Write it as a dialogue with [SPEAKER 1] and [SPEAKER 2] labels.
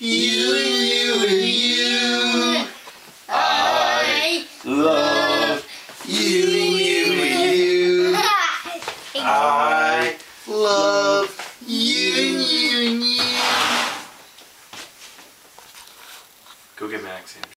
[SPEAKER 1] You, you, you. I love you, you, you. I love you, you, you. Go get Max, Andrew.